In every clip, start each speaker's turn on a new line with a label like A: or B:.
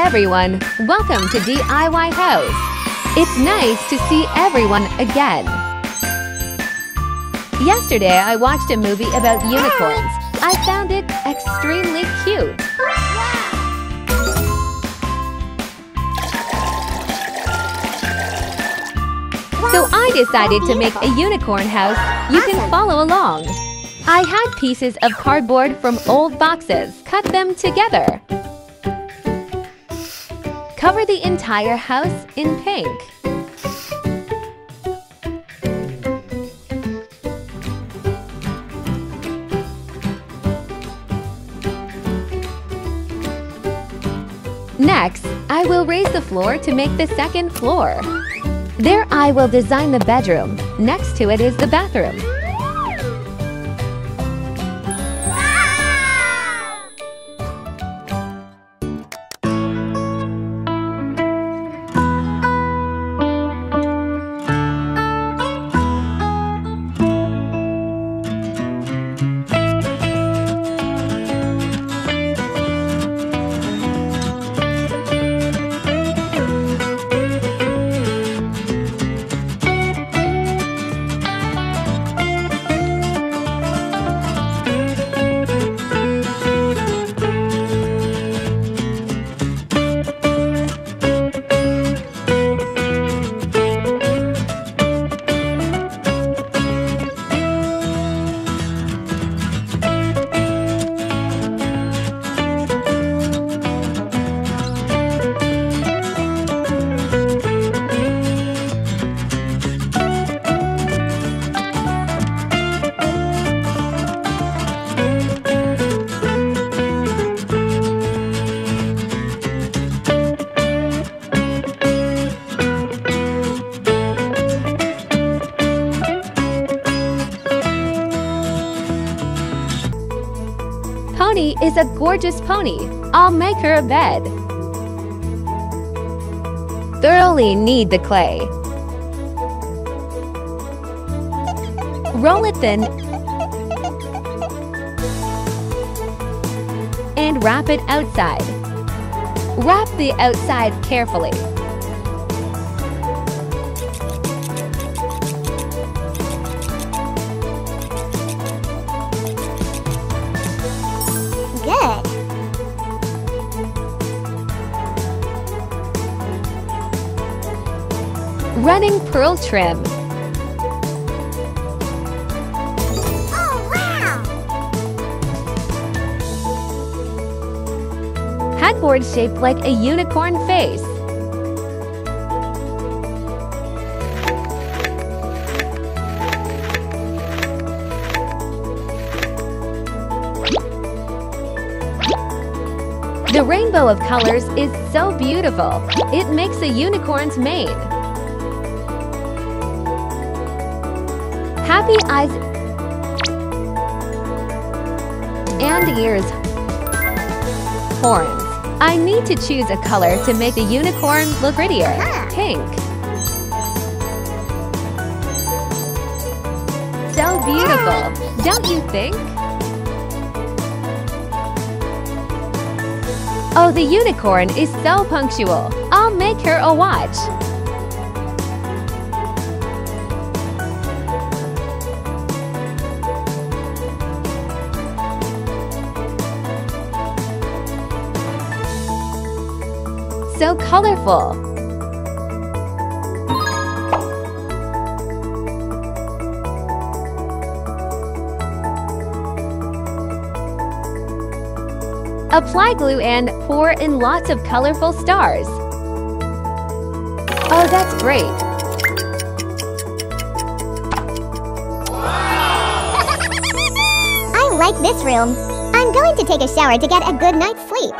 A: everyone! Welcome to DIY House. It's nice to see everyone again. Yesterday, I watched a movie about unicorns. I found it extremely cute. So I decided to make a unicorn house. You can follow along. I had pieces of cardboard from old boxes. Cut them together. Cover the entire house in pink. Next, I will raise the floor to make the second floor. There I will design the bedroom. Next to it is the bathroom. Pony is a gorgeous pony. I'll make her a bed. Thoroughly knead the clay. Roll it thin and wrap it outside. Wrap the outside carefully. Running pearl trim. Headboard shaped like a unicorn face. The rainbow of colors is so beautiful. It makes a unicorn's mane. Happy eyes and ears. Horns. I need to choose a color to make the unicorn look prettier. Pink. So beautiful, don't you think? Oh, the unicorn is so punctual. I'll make her a watch. So colorful. Apply glue and pour in lots of colorful stars. Oh, that's great.
B: I like this room. I'm going to take a shower to get a good night's sleep.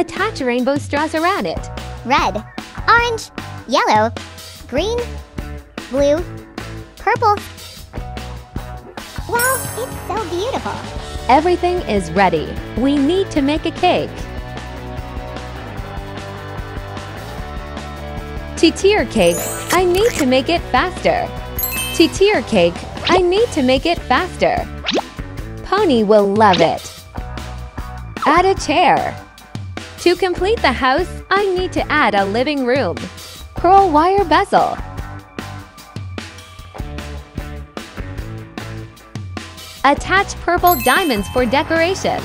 A: Attach rainbow straws around it.
B: Red, orange, yellow, green, blue, purple. Wow, it's so beautiful.
A: Everything is ready. We need to make a cake. Two tier cake, I need to make it faster. Two tier cake, I need to make it faster. Pony will love it. Add a chair. To complete the house, I need to add a living room. Pearl wire bezel. Attach purple diamonds for decoration.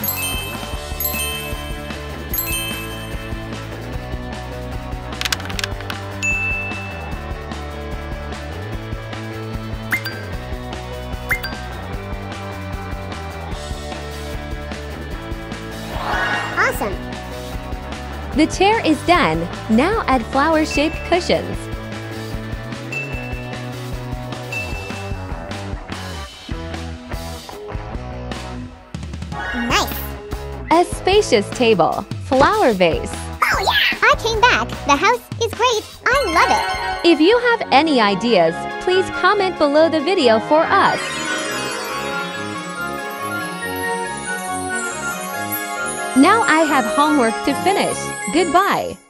A: The chair is done. Now add flower-shaped cushions.
B: Nice.
A: A spacious table. Flower vase.
B: Oh yeah! I came back. The house is great. I love it.
A: If you have any ideas, please comment below the video for us. Now I have homework to finish. Goodbye.